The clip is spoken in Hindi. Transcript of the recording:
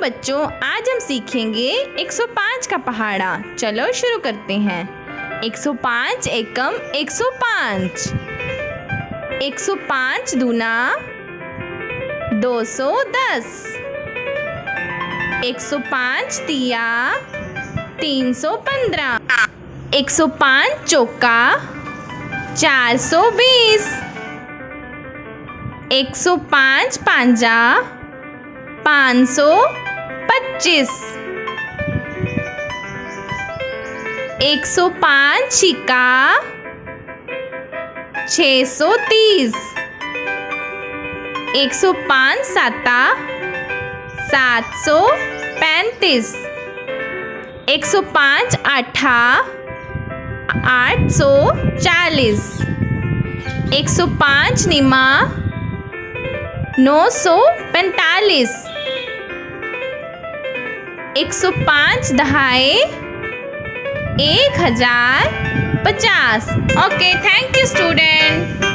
बच्चों, आज हम सीखेंगे 105 का पहाड़ा। चलो शुरू करते हैं। 105 एकम 105 105 दूना 210 105 तिया 315 105 चौका 420 105 पांजा पाँच सौ पच्चीस। एक सौ पाँच छिका छ सौ तीस। एक सौ पाँच साता। सात सौ पैंतीस। एक सौ पाँच आठा आठ सौ चालीस। एक सौ पाँच निमा। नौ सौ पैंतालीस। एक सौ पाँच दहाए एक हज़ार पचास। Okay thank you student